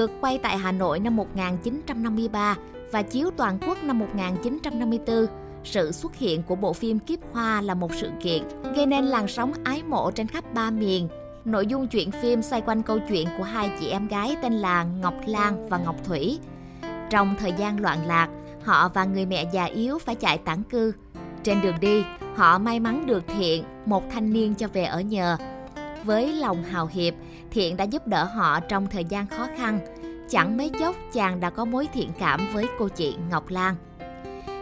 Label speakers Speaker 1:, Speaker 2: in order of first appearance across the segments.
Speaker 1: được quay tại Hà Nội năm 1953 và chiếu toàn quốc năm 1954. Sự xuất hiện của bộ phim Kiếp Hoa là một sự kiện gây nên làn sóng ái mộ trên khắp ba miền. Nội dung chuyện phim xoay quanh câu chuyện của hai chị em gái tên là Ngọc Lan và Ngọc Thủy. Trong thời gian loạn lạc, họ và người mẹ già yếu phải chạy tản cư. Trên đường đi, họ may mắn được Thiện, một thanh niên cho về ở nhờ. Với lòng hào hiệp, Thiện đã giúp đỡ họ trong thời gian khó khăn. Chẳng mấy chốc chàng đã có mối thiện cảm với cô chị Ngọc Lan.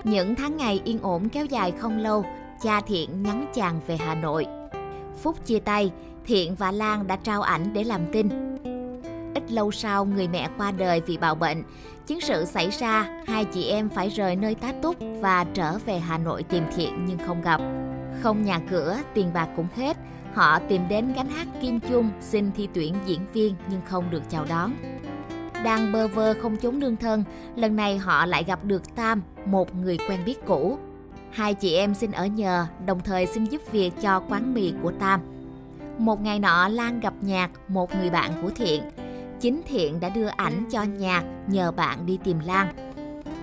Speaker 1: Những tháng ngày yên ổn kéo dài không lâu, cha Thiện nhắn chàng về Hà Nội. Phút chia tay, Thiện và Lan đã trao ảnh để làm tin. Ít lâu sau, người mẹ qua đời vì bạo bệnh. Chiến sự xảy ra, hai chị em phải rời nơi tá túc và trở về Hà Nội tìm Thiện nhưng không gặp. Không nhà cửa, tiền bạc cũng hết. Họ tìm đến gánh hát Kim Chung xin thi tuyển diễn viên nhưng không được chào đón. Đang bơ vơ không chống nương thân, lần này họ lại gặp được Tam, một người quen biết cũ. Hai chị em xin ở nhờ, đồng thời xin giúp việc cho quán mì của Tam. Một ngày nọ Lan gặp Nhạc, một người bạn của Thiện. Chính Thiện đã đưa ảnh cho Nhạc nhờ bạn đi tìm Lan.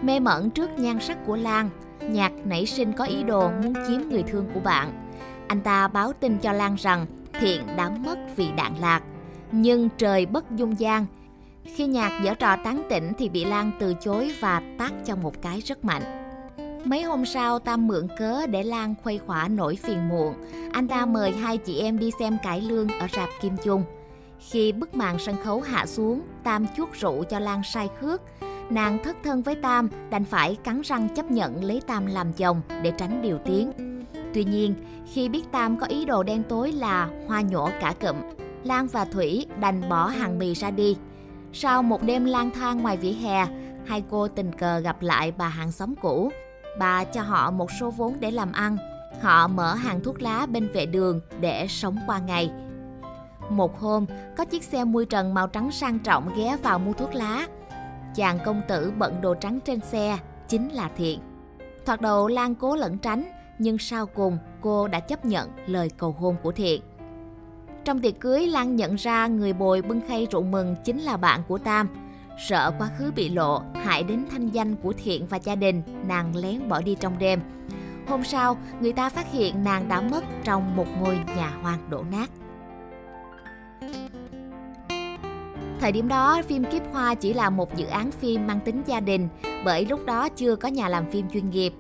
Speaker 1: Mê mẩn trước nhan sắc của Lan, Nhạc nảy sinh có ý đồ muốn chiếm người thương của bạn. Anh ta báo tin cho Lan rằng Thiện đã mất vì đạn lạc. Nhưng trời bất dung gian, khi Nhạc dở trò tán tỉnh thì bị Lan từ chối và tát cho một cái rất mạnh. Mấy hôm sau, Tam mượn cớ để Lan khuây khỏa nỗi phiền muộn. Anh ta mời hai chị em đi xem cải lương ở rạp Kim Chung. Khi bức màn sân khấu hạ xuống, Tam chuốt rượu cho Lan say khước. Nàng thất thân với Tam, đành phải cắn răng chấp nhận lấy Tam làm chồng để tránh điều tiếng. Tuy nhiên, khi biết Tam có ý đồ đen tối là hoa nhổ cả cụm, Lan và Thủy đành bỏ hàng mì ra đi. Sau một đêm lang thang ngoài vỉa hè, hai cô tình cờ gặp lại bà hàng xóm cũ. Bà cho họ một số vốn để làm ăn. Họ mở hàng thuốc lá bên vệ đường để sống qua ngày. Một hôm, có chiếc xe mui trần màu trắng sang trọng ghé vào mua thuốc lá. Chàng công tử bận đồ trắng trên xe, chính là Thiện. Thoạt đầu Lan cố lẩn tránh, nhưng sau cùng cô đã chấp nhận lời cầu hôn của Thiện. Trong tiệc cưới, Lan nhận ra người bồi bưng khay rượu mừng chính là bạn của Tam. Sợ quá khứ bị lộ, hại đến thanh danh của Thiện và gia đình, nàng lén bỏ đi trong đêm. Hôm sau, người ta phát hiện nàng đã mất trong một ngôi nhà hoang đổ nát. Thời điểm đó, phim Kiếp Hoa chỉ là một dự án phim mang tính gia đình, bởi lúc đó chưa có nhà làm phim chuyên nghiệp.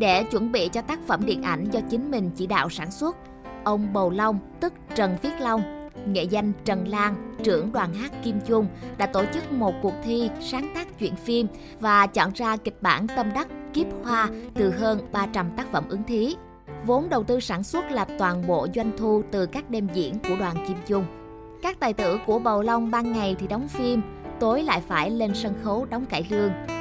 Speaker 1: Để chuẩn bị cho tác phẩm điện ảnh do chính mình chỉ đạo sản xuất, ông Bầu Long, tức Trần Viết Long, nghệ danh Trần Lan, trưởng đoàn hát Kim Chung, đã tổ chức một cuộc thi sáng tác chuyện phim và chọn ra kịch bản tâm đắc Kiếp Hoa từ hơn 300 tác phẩm ứng thí. Vốn đầu tư sản xuất là toàn bộ doanh thu từ các đêm diễn của đoàn Kim Chung. Các tài tử của Bầu Long ban ngày thì đóng phim, tối lại phải lên sân khấu đóng cải lương.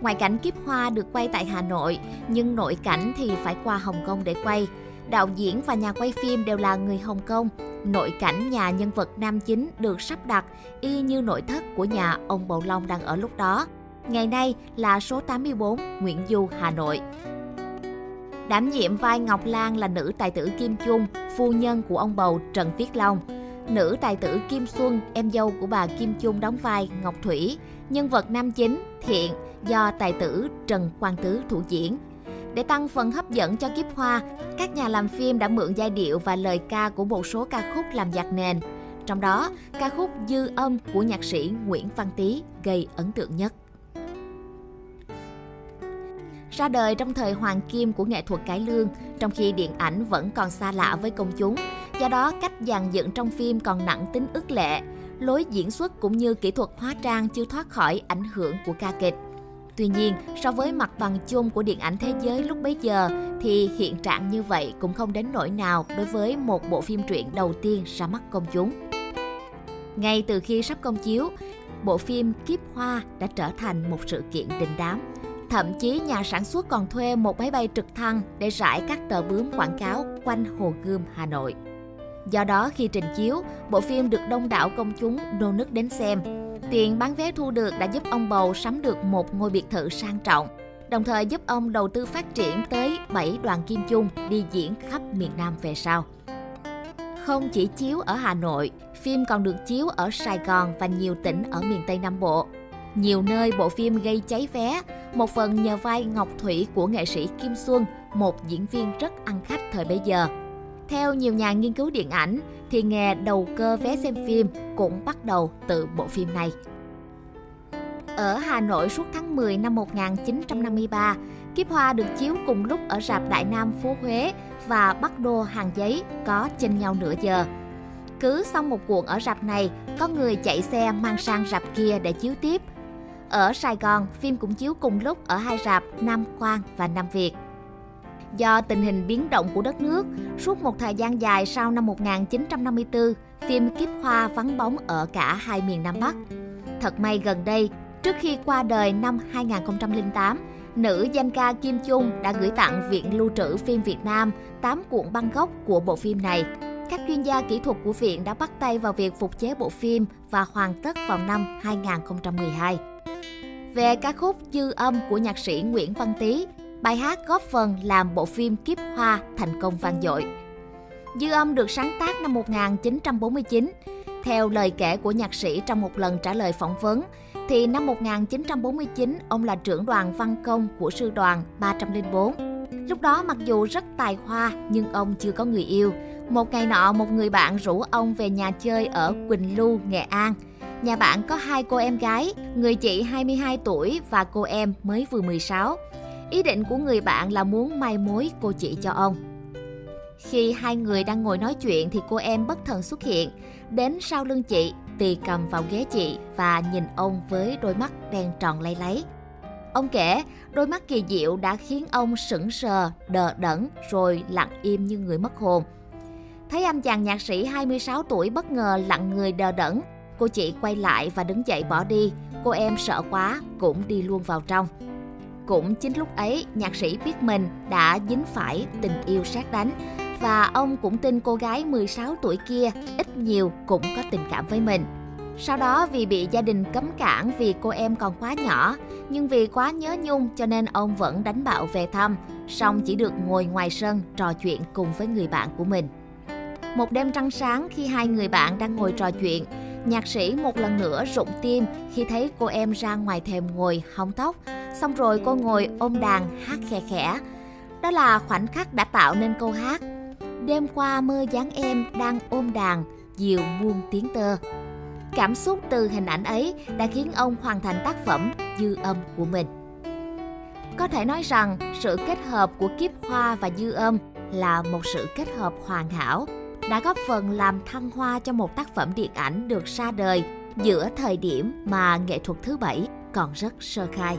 Speaker 1: Ngoại cảnh Kiếp Hoa được quay tại Hà Nội, nhưng nội cảnh thì phải qua Hồng Kông để quay. Đạo diễn và nhà quay phim đều là người Hồng Kông. Nội cảnh nhà nhân vật nam chính được sắp đặt y như nội thất của nhà ông Bầu Long đang ở lúc đó. Ngày nay là số 84 Nguyễn Du, Hà Nội. Đảm nhiệm vai Ngọc Lan là nữ tài tử Kim Chung, phu nhân của ông bầu Trần Viết Long. Nữ tài tử Kim Xuân, em dâu của bà Kim Chung đóng vai Ngọc Thủy. Nhân vật nam chính Thiện do tài tử Trần Quang Tứ thủ diễn. Để tăng phần hấp dẫn cho kiếp hoa, các nhà làm phim đã mượn giai điệu và lời ca của một số ca khúc làm nhạc nền. Trong đó, ca khúc Dư âm của nhạc sĩ Nguyễn Văn Tý gây ấn tượng nhất. Ra đời trong thời hoàng kim của nghệ thuật cải lương, trong khi điện ảnh vẫn còn xa lạ với công chúng. Do đó, cách dàn dựng trong phim còn nặng tính ức lệ, lối diễn xuất cũng như kỹ thuật hóa trang chưa thoát khỏi ảnh hưởng của ca kịch. Tuy nhiên, so với mặt bằng chung của điện ảnh thế giới lúc bấy giờ thì hiện trạng như vậy cũng không đến nỗi nào đối với một bộ phim truyện đầu tiên ra mắt công chúng. Ngay từ khi sắp công chiếu, bộ phim Kiếp Hoa đã trở thành một sự kiện đình đám. Thậm chí nhà sản xuất còn thuê một máy bay trực thăng để rải các tờ bướm quảng cáo quanh Hồ Gươm, Hà Nội. Do đó khi trình chiếu, bộ phim được đông đảo công chúng nô nức đến xem. Tiền bán vé thu được đã giúp ông Bầu sắm được một ngôi biệt thự sang trọng, đồng thời giúp ông đầu tư phát triển tới 7 đoàn kim chung đi diễn khắp miền Nam về sau. Không chỉ chiếu ở Hà Nội, phim còn được chiếu ở Sài Gòn và nhiều tỉnh ở miền Tây Nam Bộ. Nhiều nơi bộ phim gây cháy vé, một phần nhờ vai Ngọc Thủy của nghệ sĩ Kim Xuân, một diễn viên rất ăn khách thời bấy giờ. Theo nhiều nhà nghiên cứu điện ảnh, thì nghề đầu cơ vé xem phim cũng bắt đầu từ bộ phim này. Ở Hà Nội suốt tháng 10 năm 1953, Kiếp Hoa được chiếu cùng lúc ở rạp Đại Nam phố Huế và Bắc Đô Hàng Giấy có chênh nhau nửa giờ. Cứ xong một cuộn ở rạp này, có người chạy xe mang sang rạp kia để chiếu tiếp. Ở Sài Gòn, phim cũng chiếu cùng lúc ở hai rạp Nam Quang và Nam Việt. Do tình hình biến động của đất nước, suốt một thời gian dài sau năm 1954, phim Kiếp Hoa vắng bóng ở cả hai miền Nam Bắc. Thật may gần đây, trước khi qua đời năm 2008, nữ danh ca Kim Chung đã gửi tặng Viện Lưu trữ phim Việt Nam 8 cuộn băng gốc của bộ phim này. Các chuyên gia kỹ thuật của viện đã bắt tay vào việc phục chế bộ phim và hoàn tất vào năm 2012. Về ca khúc Dư âm của nhạc sĩ Nguyễn Văn Tý, bài hát góp phần làm bộ phim Kiếp Hoa thành công vang dội. Dư âm được sáng tác năm 1949. Theo lời kể của nhạc sĩ trong một lần trả lời phỏng vấn, thì năm 1949 ông là trưởng đoàn văn công của sư đoàn 304. Lúc đó mặc dù rất tài hoa nhưng ông chưa có người yêu. Một ngày nọ một người bạn rủ ông về nhà chơi ở Quỳnh Lưu, Nghệ An. Nhà bạn có hai cô em gái, người chị 22 tuổi và cô em mới vừa 16. Ý định của người bạn là muốn mai mối cô chị cho ông. Khi hai người đang ngồi nói chuyện thì cô em bất thần xuất hiện, đến sau lưng chị, tì cầm vào ghế chị và nhìn ông với đôi mắt đen tròn lay lấy. Ông kể, đôi mắt kỳ diệu đã khiến ông sững sờ, đờ đẫn rồi lặng im như người mất hồn. Thấy anh chàng nhạc sĩ 26 tuổi bất ngờ lặng người đờ đẫn, cô chị quay lại và đứng dậy bỏ đi. Cô em sợ quá, cũng đi luôn vào trong. Cũng chính lúc ấy, nhạc sĩ biết mình đã dính phải tình yêu sát đánh và ông cũng tin cô gái 16 tuổi kia ít nhiều cũng có tình cảm với mình. Sau đó vì bị gia đình cấm cản vì cô em còn quá nhỏ, nhưng vì quá nhớ nhung cho nên ông vẫn đánh bạo về thăm, song chỉ được ngồi ngoài sân trò chuyện cùng với người bạn của mình. Một đêm trăng sáng khi hai người bạn đang ngồi trò chuyện, nhạc sĩ một lần nữa rụng tim khi thấy cô em ra ngoài thềm ngồi hóng tóc, xong rồi cô ngồi ôm đàn hát khè khẽ. Đó là khoảnh khắc đã tạo nên câu hát Đêm qua mơ dáng em đang ôm đàn, diều muôn tiếng tơ. Cảm xúc từ hình ảnh ấy đã khiến ông hoàn thành tác phẩm Dư âm của mình. Có thể nói rằng sự kết hợp của kiếp hoa và dư âm là một sự kết hợp hoàn hảo, đã góp phần làm thăng hoa cho một tác phẩm điện ảnh được ra đời giữa thời điểm mà nghệ thuật thứ bảy còn rất sơ khai.